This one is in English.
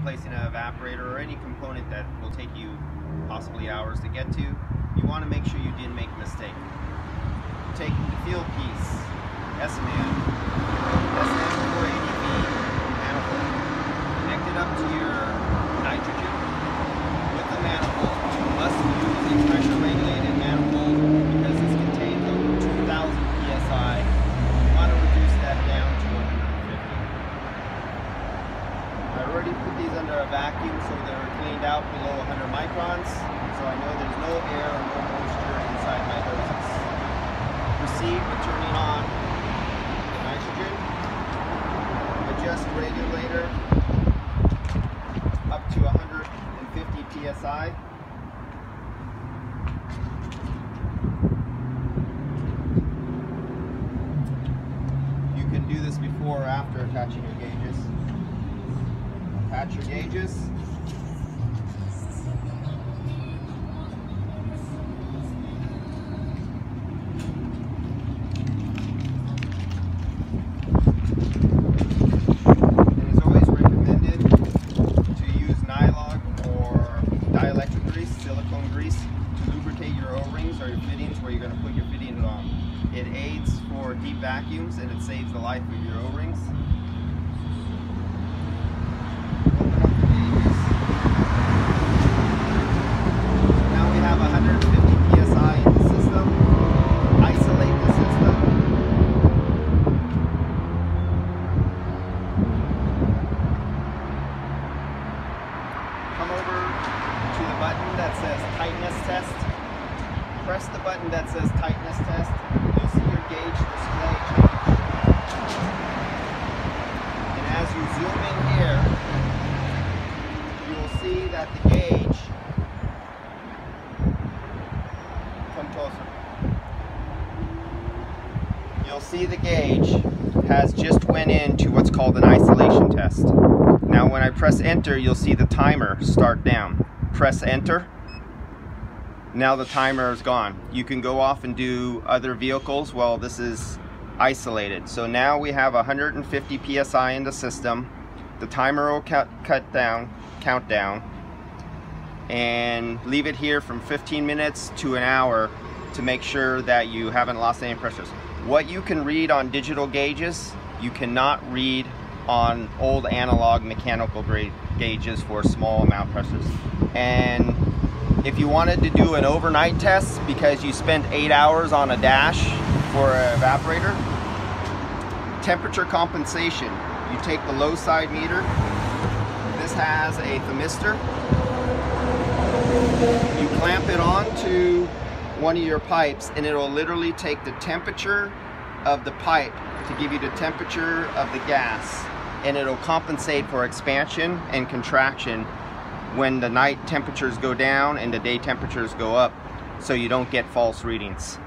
replacing an evaporator or any component that will take you possibly hours to get to, you want to make sure you didn't make a mistake. Take the Fieldpiece, S-Man, SM480V manifold, connect it up to your nitrogen with the manifold. You must use a pressure regulated manifold because this contains over 2,000 psi. You want to reduce that down to 150. I already put these under a vacuum so they're cleaned out below 100 microns, so I know there's no air or no moisture inside my hoses. Proceed with turning on the nitrogen, adjust regulator up to 150 psi. You can do this before or after attaching your gauges. Attach your gauges. It is always recommended to use Nylog or dielectric grease, silicone grease, to lubricate your O-rings or your fittings where you're going to put your fittings on. It aids for deep vacuums and it saves the life of your O-rings. Open up the gauges. Now we have 150 psi in the system. Isolate the system. come over to the button that says tightness test. Press the button that says tightness test. You'll see your gauge display change. And as you zoom in here, you will see that the gauge, come closer. You'll see the gauge has just went into what's called an isolation test. Now when I press enter, you'll see the timer start down. Press enter. Now the timer is gone. You can go off and do other vehicles while this is isolated. So now we have 150 PSI in the system. The timer will cut, cut down, count down, and leave it here from 15 minutes to an hour to make sure that you haven't lost any pressures. What you can read on digital gauges, you cannot read on old analog mechanical gauges for small amount pressures. And if you wanted to do an overnight test because you spent eight hours on a dash for an evaporator, temperature compensation, you take the low side meter, this has a thermistor, you clamp it onto one of your pipes and it'll literally take the temperature of the pipe to give you the temperature of the gas and it'll compensate for expansion and contraction when the night temperatures go down and the day temperatures go up so you don't get false readings.